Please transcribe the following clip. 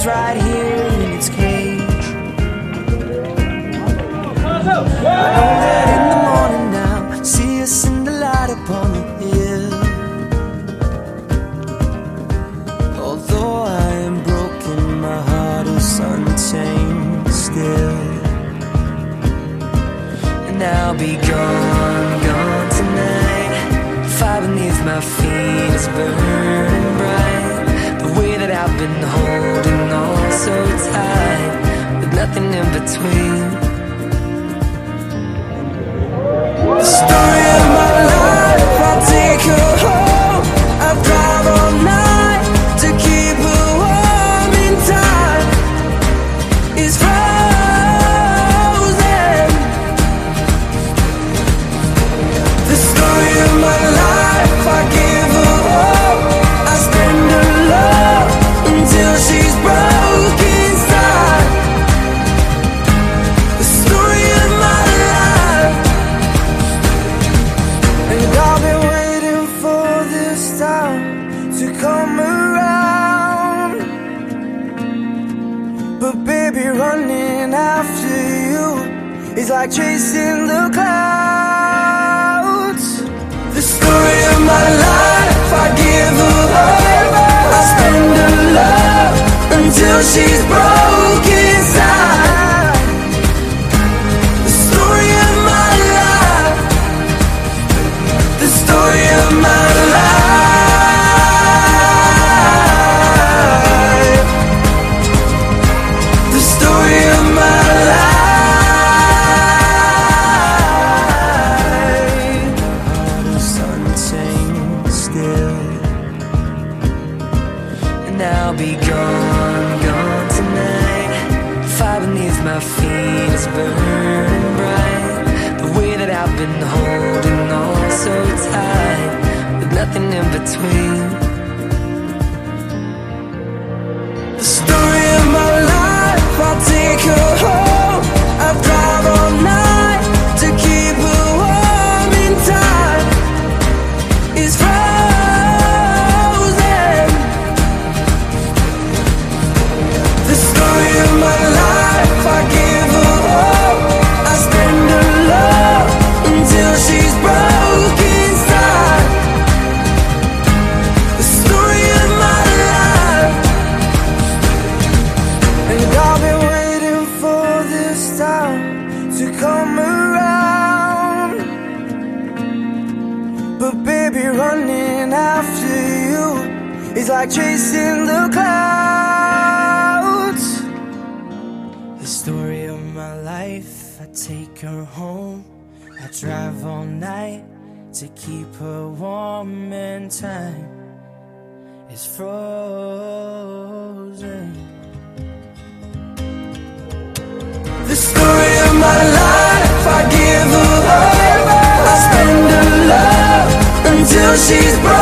Stays right here in its cage. I know that in the morning now, see us in the light upon the hill. Although I am broken, my heart is untamed still. And I'll be gone, gone tonight. Fire beneath my feet is burning bright. The way that I've been holding nothing in between. Like chasing the clouds. The story of my life, I give her hope. I spend her love until she's broke still. And I'll be gone, gone tonight. Fire beneath my feet is burning bright. The way that I've been holding on so tight, with nothing in between. Running after you is like chasing the clouds. The story of my life, I take her home. I drive all night to keep her warm and time is frozen. She's broke.